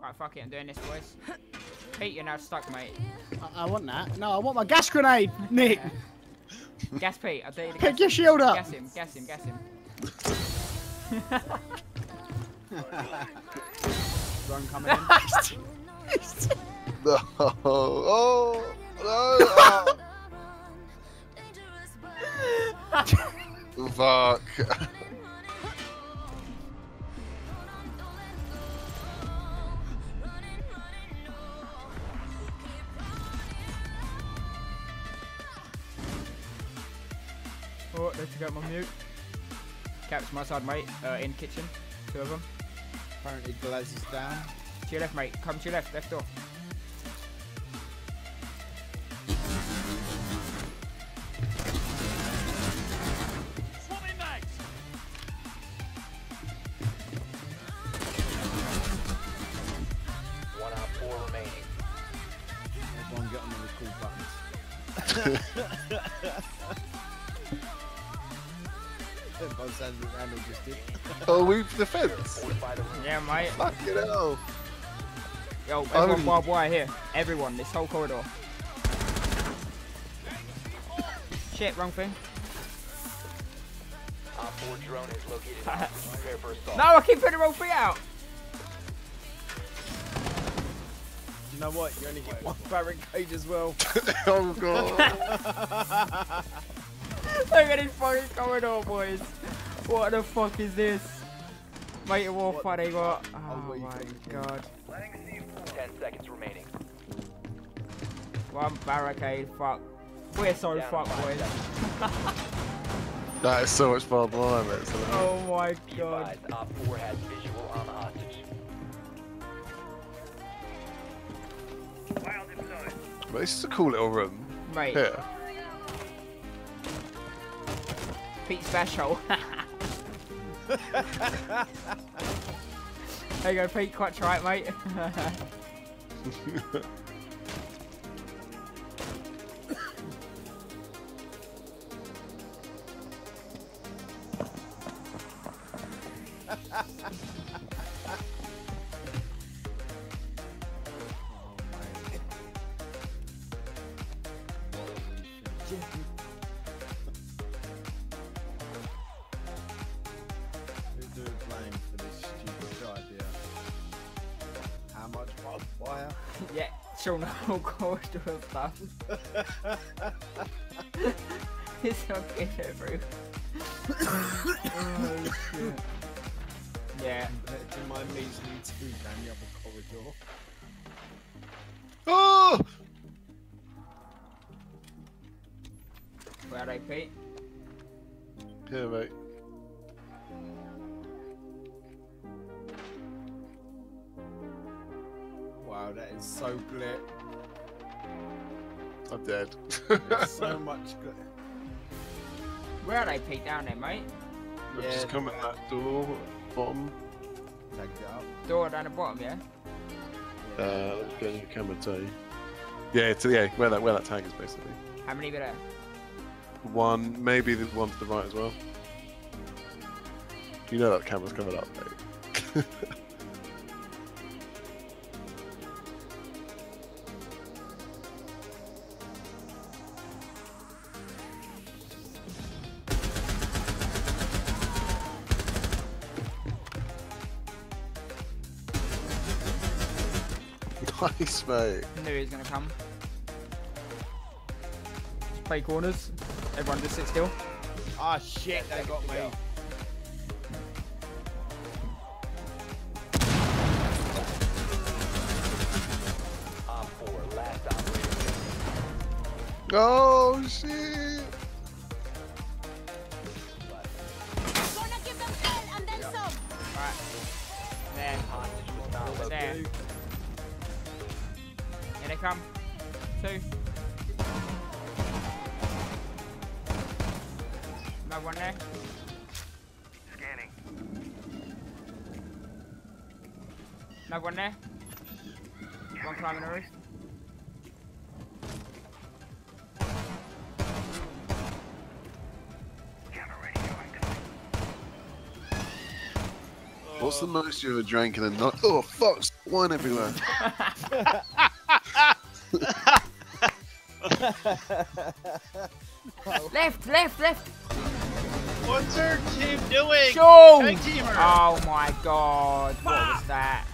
Right, fuck it, I'm doing this, boys. Pete, you're now stuck, mate. I, I want that. No, I want my gas grenade, Nick. Gas Pete, I'll do you the Pick gas. your shield up. Gas him, gas him, gas him. Run coming in. No. Oh. No. Oh. Fuck. Oh, let's get my mute. Caps my side, mate. Uh, in kitchen. Two of them. Apparently Glaz is down. To your left, mate. Come to your left. Left door. One out four remaining. Everyone get on the record buttons. Everyone sounds what Randall just did. Oh, we the fence. Fortify the room. Yeah, mate. Fuck it hell. Yo, everyone Holy- barbed wire here. Everyone, this whole corridor. Shit, wrong thing. Op 4 drone is located. Prepare. No, I keep putting the wrong thing out. You know what? You only get one barricade as well. oh god. Look at this fucking corridor, boys. What the fuck is this? Mate, what What fun they got. Oh, what you my god. 10 seconds remaining. One barricade, fuck. We're so Down fucked, boys. that is so much barbed wire, mate. So Oh my god. advised, Op 4 has visual on hostage. But this is a cool little room. Right. Here. Pete's special. there you go, Pete. Quite right, mate. yeah, Sean whole corridor of stuff. it's fucking everywhere. oh shit. Yeah. Compared to my measly two down the other corridor. Oh! Where are they, Pete? Here, mate. Wow, that is so glit. I'm dead. So much glit. Where are they, Pete? Down there, mate. I've Yeah. just come at that door, bottom. Tagged it up. Door down the bottom, yeah? Uh, let's get your camera too. Yeah, to, yeah, where that where that tag is basically. How many were there? One, maybe the one to the right as well. You know that camera's coming up, mate. nice, mate. I Knew he was gonna come. Just play corners. Everyone just sit still. Ah shit, they got me. Op 4, last operator. Oh shit! Gonna give them hell and then some. Right. There. Hostage was not There. Located. Here they come. Two. Another one there. Scanning. Another one there. One climbing the roof. Camera radio. What's the most you ever drank in a night? Oh fuck! Wine everywhere. Left, left, left. What's our team doing? Show! Tag teamer. Oh my god. What was that?